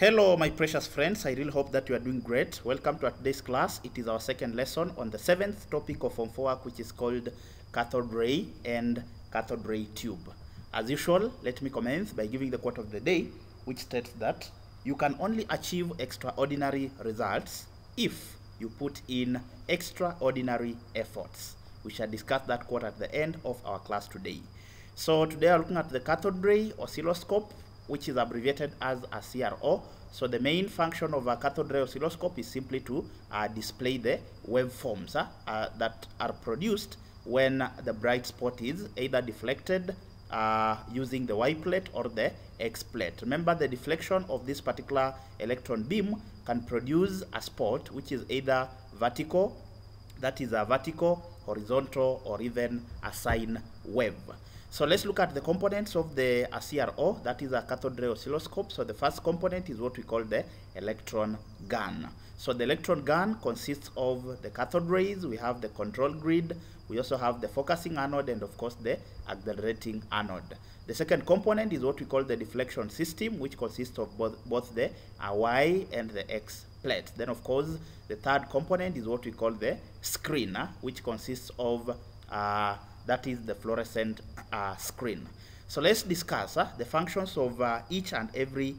Hello, my precious friends. I really hope that you are doing great. Welcome to today's class. It is our second lesson on the seventh topic of Form 4 work, which is called cathode ray and cathode ray tube. As usual, let me commence by giving the quote of the day, which states that you can only achieve extraordinary results if you put in extraordinary efforts. We shall discuss that quote at the end of our class today. So today we're looking at the cathode ray oscilloscope, which is abbreviated as a CRO. So the main function of a cathode ray oscilloscope is simply to uh, display the waveforms uh, uh, that are produced when the bright spot is either deflected uh, using the Y plate or the X plate. Remember the deflection of this particular electron beam can produce a spot which is either vertical, that is a vertical, horizontal, or even a sine wave. So let's look at the components of the CRO, that is a cathode ray oscilloscope. So the first component is what we call the electron gun. So the electron gun consists of the cathode rays, we have the control grid, we also have the focusing anode, and of course the accelerating anode. The second component is what we call the deflection system, which consists of both, both the Y and the X plates. Then of course the third component is what we call the screen, which consists of uh, that is the fluorescent uh, screen. So let's discuss uh, the functions of uh, each and every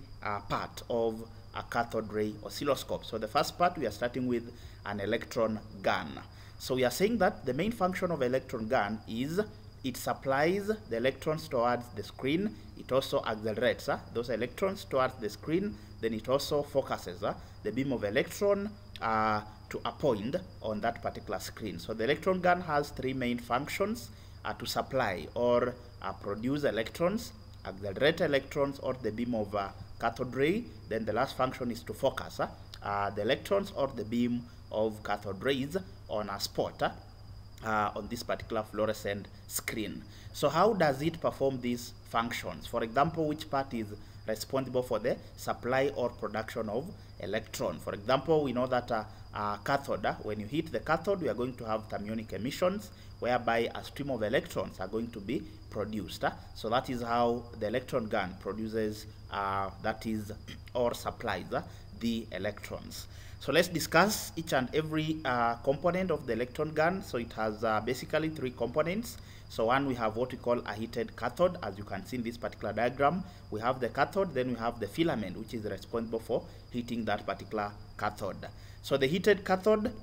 part of a cathode ray oscilloscope. So the first part we are starting with an electron gun. So we are saying that the main function of electron gun is it supplies the electrons towards the screen. It also accelerates uh, those electrons towards the screen. Then it also focuses uh, the beam of electron uh, to a point on that particular screen. So the electron gun has three main functions uh, to supply or uh, produce electrons, accelerate electrons or the beam of uh, cathode ray. Then the last function is to focus uh, uh, the electrons or the beam of cathode rays on a spot uh, on this particular fluorescent screen. So how does it perform these functions? For example, which part is responsible for the supply or production of electron? For example, we know that uh, cathode, uh, when you hit the cathode, we are going to have thermionic emissions whereby a stream of electrons are going to be produced. Uh. So that is how the electron gun produces, uh, that is, or supplies uh, the electrons. So let's discuss each and every uh, component of the electron gun. So it has uh, basically three components. So one, we have what we call a heated cathode, as you can see in this particular diagram. We have the cathode, then we have the filament, which is responsible for heating that particular cathode. So the heated cathode,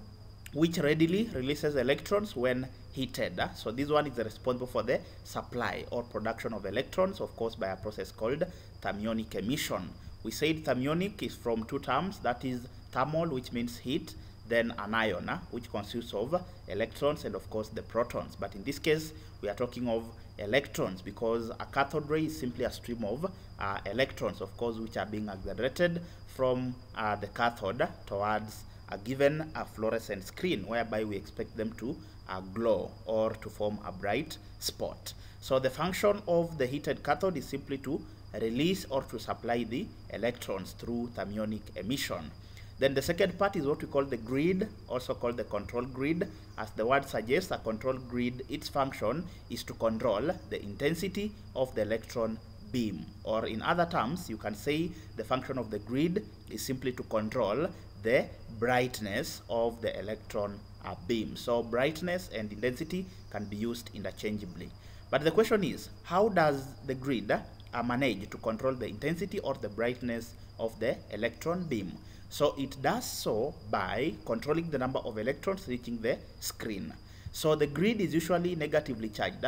which readily releases electrons when heated. So this one is responsible for the supply or production of electrons, of course, by a process called thermionic emission. We said thermionic is from two terms, that is thermal, which means heat, then an ion, uh, which consists of electrons and of course the protons. But in this case, we are talking of electrons because a cathode ray is simply a stream of uh, electrons, of course, which are being accelerated from uh, the cathode towards a given a fluorescent screen, whereby we expect them to uh, glow or to form a bright spot. So the function of the heated cathode is simply to release or to supply the electrons through thermionic emission. Then the second part is what we call the grid, also called the control grid. As the word suggests, a control grid, its function is to control the intensity of the electron beam. Or in other terms, you can say the function of the grid is simply to control the brightness of the electron uh, beam. So brightness and intensity can be used interchangeably. But the question is, how does the grid uh, manage to control the intensity or the brightness of the electron beam? So it does so by controlling the number of electrons reaching the screen. So the grid is usually negatively charged.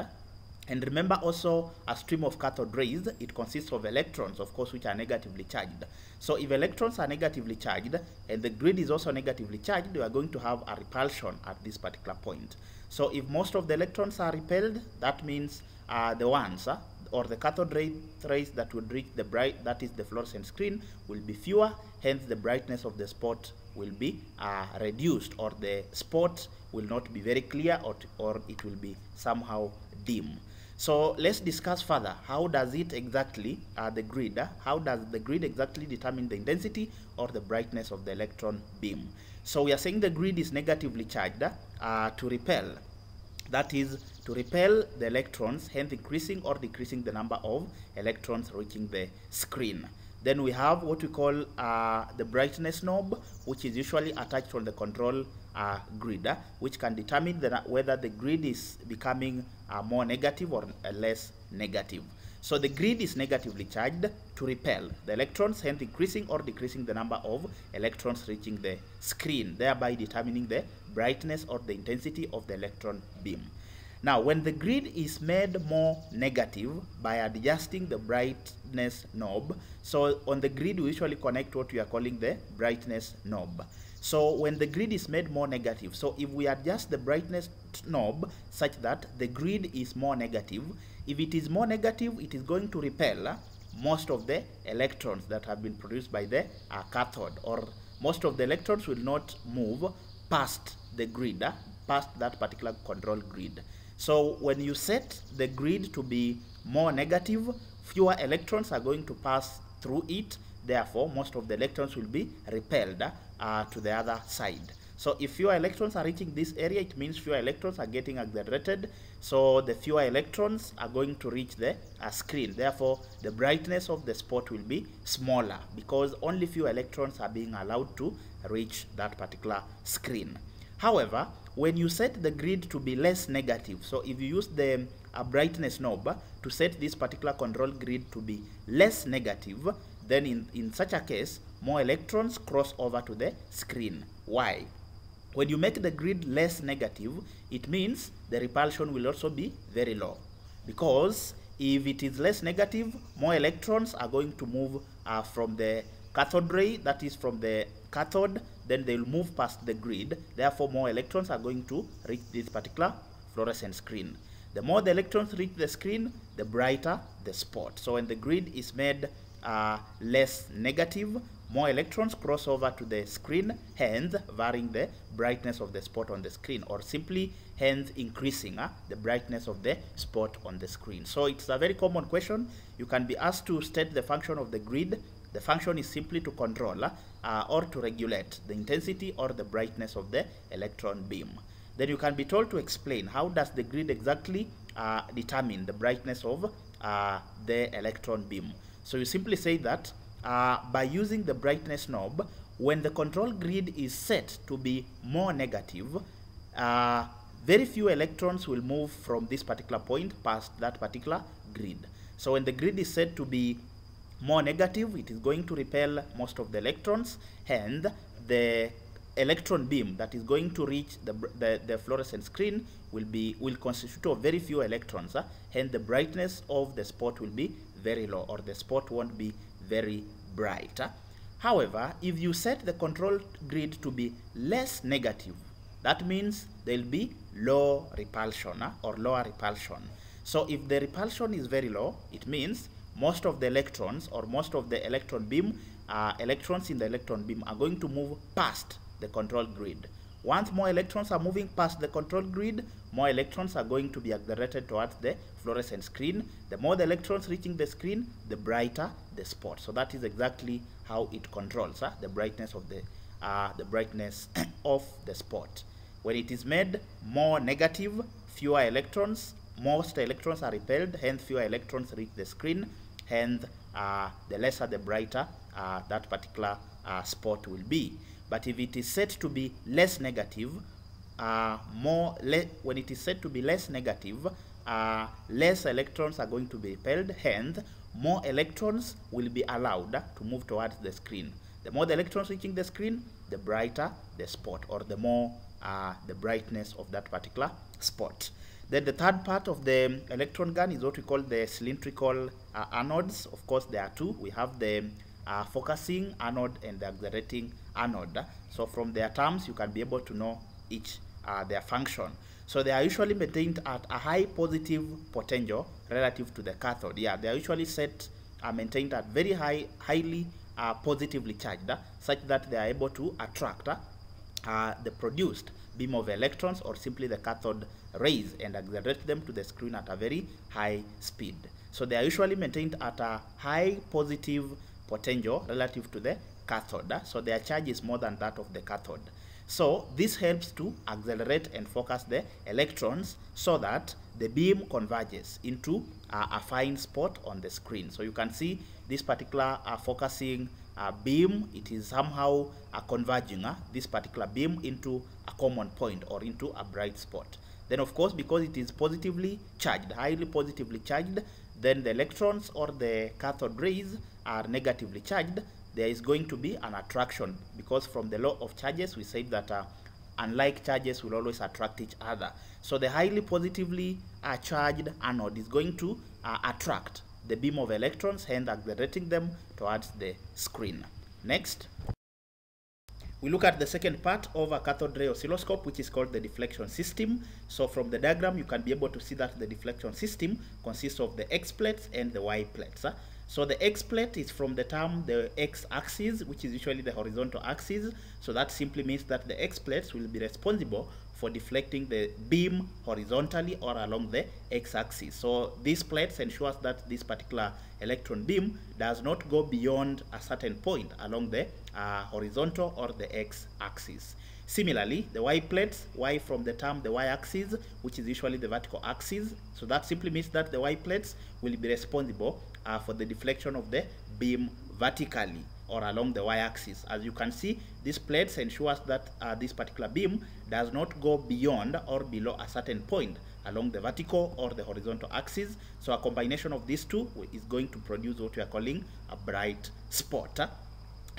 And remember also a stream of cathode rays, it consists of electrons, of course, which are negatively charged. So if electrons are negatively charged and the grid is also negatively charged, we are going to have a repulsion at this particular point. So if most of the electrons are repelled, that means uh, the ones uh, or the cathode ray rays that would reach the bright, that is the fluorescent screen, will be fewer. Hence, the brightness of the spot will be uh, reduced, or the spot will not be very clear, or, or it will be somehow dim. So let's discuss further. How does it exactly, uh, the grid, uh, how does the grid exactly determine the intensity or the brightness of the electron beam? So we are saying the grid is negatively charged uh, to repel. That is to repel the electrons, hence increasing or decreasing the number of electrons reaching the screen. Then we have what we call uh, the brightness knob, which is usually attached on the control uh, grid, uh, which can determine the, whether the grid is becoming uh, more negative or less negative. So the grid is negatively charged to repel the electrons, hence increasing or decreasing the number of electrons reaching the screen, thereby determining the brightness or the intensity of the electron beam. Now, when the grid is made more negative by adjusting the brightness knob, so on the grid we usually connect what we are calling the brightness knob. So when the grid is made more negative, so if we adjust the brightness knob such that the grid is more negative, if it is more negative, it is going to repel most of the electrons that have been produced by the uh, cathode or most of the electrons will not move past the grid, uh, past that particular control grid. So when you set the grid to be more negative, fewer electrons are going to pass through it. Therefore, most of the electrons will be repelled uh, to the other side. So if fewer electrons are reaching this area, it means fewer electrons are getting accelerated. So the fewer electrons are going to reach the uh, screen. Therefore, the brightness of the spot will be smaller because only few electrons are being allowed to reach that particular screen. However, when you set the grid to be less negative, so if you use the brightness knob to set this particular control grid to be less negative, then in, in such a case, more electrons cross over to the screen. Why? When you make the grid less negative, it means the repulsion will also be very low. Because if it is less negative, more electrons are going to move uh, from the cathode ray, that is from the cathode, then they will move past the grid. Therefore, more electrons are going to reach this particular fluorescent screen. The more the electrons reach the screen, the brighter the spot. So when the grid is made uh, less negative, more electrons cross over to the screen, hence varying the brightness of the spot on the screen, or simply hence increasing uh, the brightness of the spot on the screen. So it's a very common question. You can be asked to state the function of the grid. The function is simply to control uh, or to regulate the intensity or the brightness of the electron beam. Then you can be told to explain how does the grid exactly uh, determine the brightness of uh, the electron beam. So you simply say that uh, by using the brightness knob, when the control grid is set to be more negative, uh, very few electrons will move from this particular point past that particular grid. So when the grid is set to be more negative, it is going to repel most of the electrons, and the electron beam that is going to reach the, the, the fluorescent screen will be will constitute of very few electrons, uh, hence the brightness of the spot will be very low or the spot won't be very bright. However, if you set the control grid to be less negative, that means there will be low repulsion uh, or lower repulsion. So if the repulsion is very low, it means most of the electrons or most of the electron beam, uh, electrons in the electron beam are going to move past the control grid. Once more electrons are moving past the control grid, more electrons are going to be accelerated towards the fluorescent screen. The more the electrons reaching the screen, the brighter the spot. So that is exactly how it controls uh, the brightness of the uh, the brightness of the spot. When it is made more negative, fewer electrons, most electrons are repelled, hence fewer electrons reach the screen, hence uh, the lesser the brighter uh, that particular uh, spot will be. But if it is said to be less negative, uh, more le when it is said to be less negative, uh, less electrons are going to be repelled, hence more electrons will be allowed to move towards the screen. The more the electrons reaching the screen, the brighter the spot or the more uh, the brightness of that particular spot. Then the third part of the electron gun is what we call the cylindrical uh, anodes. Of course, there are two. We have the uh, focusing anode and the accelerating anode. So from their terms, you can be able to know each uh, their function. So they are usually maintained at a high positive potential relative to the cathode. Yeah, they are usually set are maintained at very high, highly uh, positively charged, such that they are able to attract uh, the produced beam of electrons or simply the cathode rays and accelerate them to the screen at a very high speed. So they are usually maintained at a high positive potential relative to the cathode. So their charge is more than that of the cathode. So this helps to accelerate and focus the electrons so that the beam converges into uh, a fine spot on the screen. So you can see this particular uh, focusing uh, beam, it is somehow uh, converging uh, this particular beam into a common point or into a bright spot. Then of course, because it is positively charged, highly positively charged, then the electrons or the cathode rays are negatively charged, there is going to be an attraction because from the law of charges, we said that uh, unlike charges will always attract each other. So the highly positively uh, charged anode is going to uh, attract the beam of electrons, hence accelerating them towards the screen. Next. We look at the second part of a cathode ray oscilloscope, which is called the deflection system. So from the diagram, you can be able to see that the deflection system consists of the X plates and the Y plates. So the X plate is from the term the X axis, which is usually the horizontal axis. So that simply means that the X plates will be responsible for deflecting the beam horizontally or along the x-axis. So these plates ensures that this particular electron beam does not go beyond a certain point along the uh, horizontal or the x-axis. Similarly, the y plates, y from the term the y-axis, which is usually the vertical axis. So that simply means that the y plates will be responsible uh, for the deflection of the beam vertically or along the y-axis. As you can see, this plates ensures that uh, this particular beam does not go beyond or below a certain point along the vertical or the horizontal axis. So a combination of these two is going to produce what we are calling a bright spot.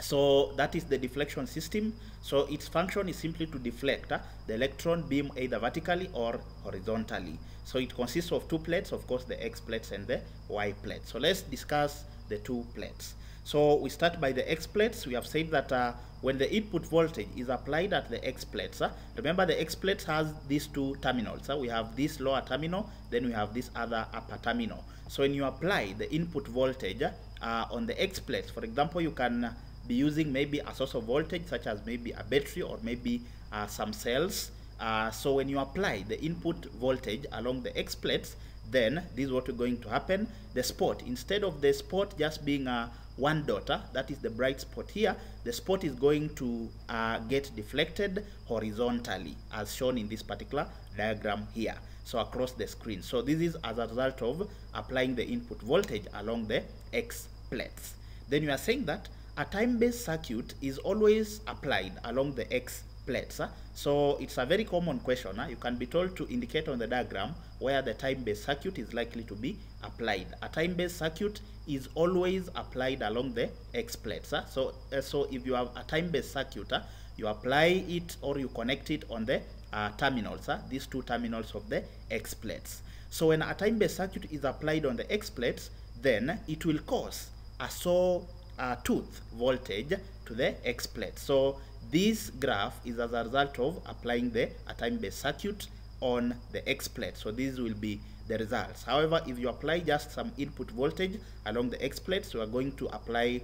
So that is the deflection system. So its function is simply to deflect uh, the electron beam either vertically or horizontally. So it consists of two plates, of course, the X plates and the Y plates. So let's discuss the two plates. So we start by the X plates. We have said that uh, when the input voltage is applied at the X plates, uh, remember the X plates has these two terminals. Uh, we have this lower terminal, then we have this other upper terminal. So when you apply the input voltage uh, on the X plates, for example, you can be using maybe a source of voltage such as maybe a battery or maybe uh, some cells. Uh, so when you apply the input voltage along the X plates, then this is what is going to happen. The spot, instead of the spot just being a one daughter, that is the bright spot here, the spot is going to uh, get deflected horizontally as shown in this particular diagram here. So across the screen. So this is as a result of applying the input voltage along the X plates. Then you are saying that a time-based circuit is always applied along the X plates. Huh? So it's a very common question. Huh? You can be told to indicate on the diagram where the time-based circuit is likely to be applied. A time-based circuit is always applied along the X plates. Huh? So, uh, so if you have a time-based circuit, you apply it or you connect it on the uh, terminals, these two terminals of the X plates. So when a time-based circuit is applied on the X plates, then it will cause a saw uh, tooth voltage to the X plate. So this graph is as a result of applying the time-based circuit on the X plate. So these will be the results. However, if you apply just some input voltage along the X plate, so you are going to apply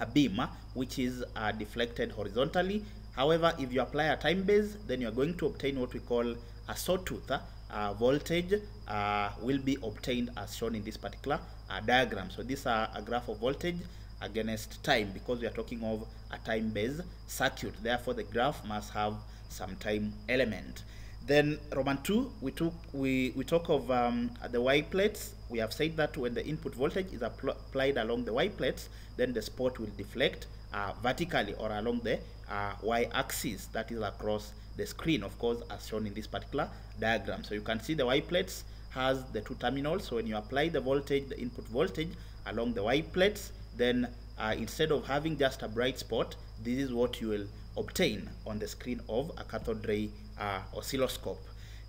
a beam which is uh, deflected horizontally. However, if you apply a time base, then you are going to obtain what we call a sawtooth uh, voltage uh, will be obtained as shown in this particular uh, diagram. So this is a graph of voltage against time because we are talking of a time-based circuit. Therefore, the graph must have some time element. Then Roman 2, we took we, we talk of um, the Y plates. We have said that when the input voltage is applied along the Y plates, then the spot will deflect uh, vertically or along the uh, Y axis that is across the screen, of course, as shown in this particular diagram. So you can see the Y plates has the two terminals. So when you apply the voltage, the input voltage along the Y plates, then uh, instead of having just a bright spot, this is what you will obtain on the screen of a cathode ray uh, oscilloscope.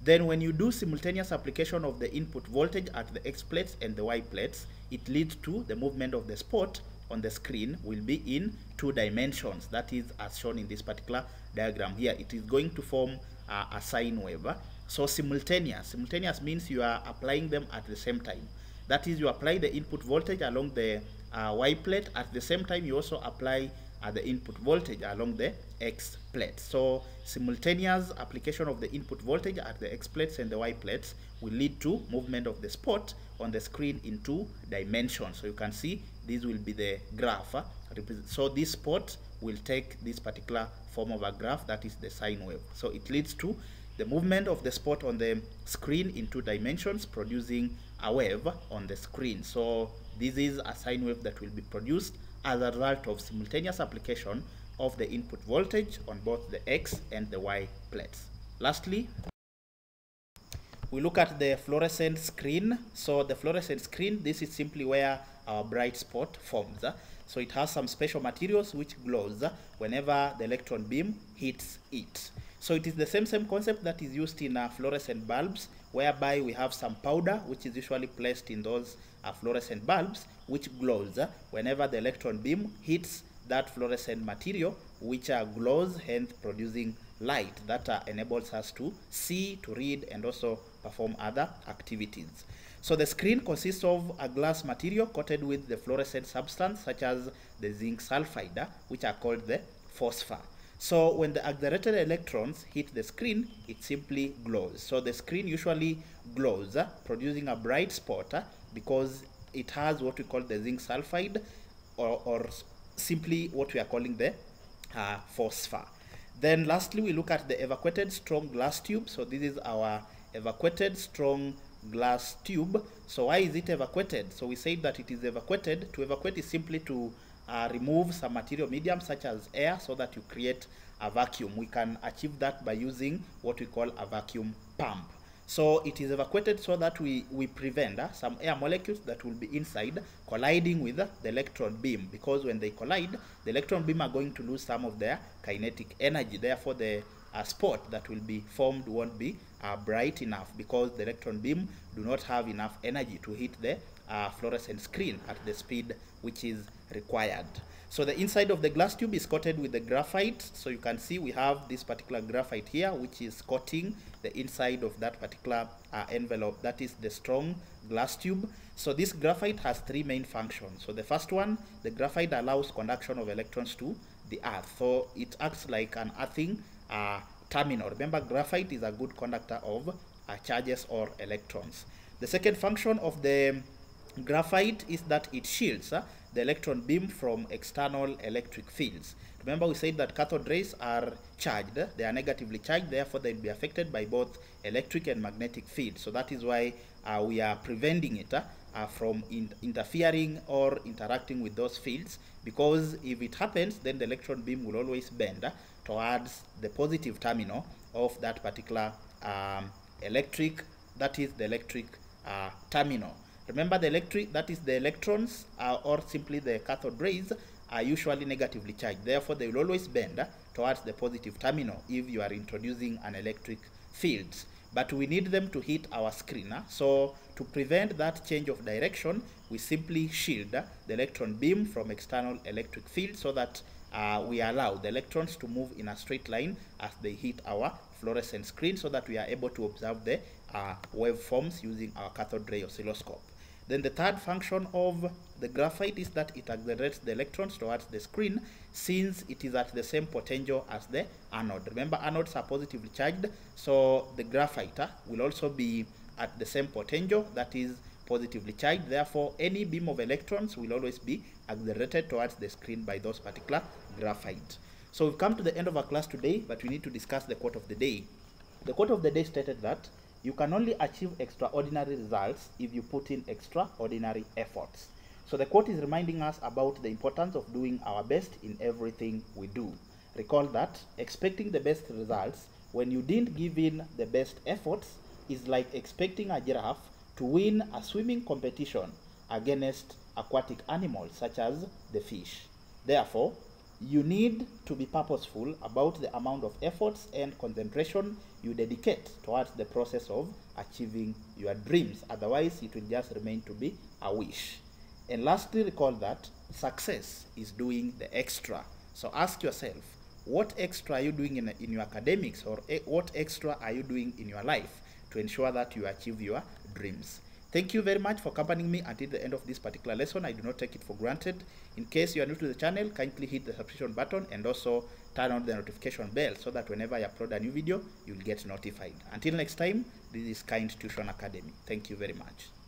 Then when you do simultaneous application of the input voltage at the X plates and the Y plates, it leads to the movement of the spot on the screen will be in two dimensions. That is as shown in this particular diagram here. It is going to form uh, a sine wave. So simultaneous. Simultaneous means you are applying them at the same time. That is you apply the input voltage along the uh, Y plate. At the same time, you also apply uh, the input voltage along the X plate. So simultaneous application of the input voltage at the X plates and the Y plates will lead to movement of the spot on the screen in two dimensions. So you can see this will be the graph. Uh, so this spot will take this particular form of a graph that is the sine wave. So it leads to the movement of the spot on the screen in two dimensions producing a wave on the screen. So this is a sine wave that will be produced as a result of simultaneous application of the input voltage on both the X and the Y plates. Lastly, we look at the fluorescent screen. So the fluorescent screen, this is simply where our bright spot forms. So it has some special materials which glows whenever the electron beam hits it. So it is the same same concept that is used in uh, fluorescent bulbs, whereby we have some powder which is usually placed in those uh, fluorescent bulbs, which glows uh, whenever the electron beam hits that fluorescent material, which uh, glows, hence producing light that uh, enables us to see, to read, and also perform other activities. So the screen consists of a glass material coated with the fluorescent substance such as the zinc sulfide, uh, which are called the phosphor. So when the accelerated electrons hit the screen, it simply glows. So the screen usually glows, uh, producing a bright spot uh, because it has what we call the zinc sulfide or, or simply what we are calling the uh, phosphor. Then lastly, we look at the evacuated strong glass tube. So this is our evacuated strong glass tube. So why is it evacuated? So we say that it is evacuated. To evacuate is simply to uh, remove some material medium such as air so that you create a vacuum. We can achieve that by using what we call a vacuum pump. So it is evacuated so that we, we prevent uh, some air molecules that will be inside colliding with the electron beam because when they collide, the electron beam are going to lose some of their kinetic energy. Therefore, the uh, spot that will be formed won't be uh, bright enough because the electron beam do not have enough energy to hit the uh, fluorescent screen at the speed which is required. So the inside of the glass tube is coated with the graphite. So you can see we have this particular graphite here, which is coating the inside of that particular uh, envelope. That is the strong glass tube. So this graphite has three main functions. So the first one, the graphite allows conduction of electrons to the earth. So it acts like an earthing terminal. Remember, graphite is a good conductor of uh, charges or electrons. The second function of the graphite is that it shields uh, the electron beam from external electric fields. Remember we said that cathode rays are charged, they are negatively charged, therefore they'll be affected by both electric and magnetic fields. So that is why uh, we are preventing it uh, uh, from in interfering or interacting with those fields because if it happens then the electron beam will always bend uh, towards the positive terminal of that particular um, electric, that is the electric uh, terminal. Remember the electric, that is the electrons uh, or simply the cathode rays are usually negatively charged. Therefore, they will always bend towards the positive terminal if you are introducing an electric field. But we need them to hit our screen. So to prevent that change of direction, we simply shield the electron beam from external electric field so that uh, we allow the electrons to move in a straight line as they hit our fluorescent screen so that we are able to observe the uh, waveforms using our cathode ray oscilloscope. Then the third function of the graphite is that it accelerates the electrons towards the screen since it is at the same potential as the anode. Remember anodes are positively charged, so the graphite uh, will also be at the same potential that is positively charged. Therefore, any beam of electrons will always be accelerated towards the screen by those particular graphite. So we've come to the end of our class today, but we need to discuss the quote of the day. The quote of the day stated that you can only achieve extraordinary results if you put in extraordinary efforts. So the quote is reminding us about the importance of doing our best in everything we do. Recall that expecting the best results when you didn't give in the best efforts is like expecting a giraffe to win a swimming competition against aquatic animals such as the fish. Therefore, you need to be purposeful about the amount of efforts and concentration you dedicate towards the process of achieving your dreams. Otherwise, it will just remain to be a wish. And lastly, recall that success is doing the extra. So ask yourself, what extra are you doing in, in your academics or e what extra are you doing in your life to ensure that you achieve your dreams? Thank you very much for accompanying me until the end of this particular lesson. I do not take it for granted. In case you are new to the channel, kindly hit the subscription button and also turn on the notification bell so that whenever I upload a new video, you'll get notified. Until next time, this is Kind Tuition Academy. Thank you very much.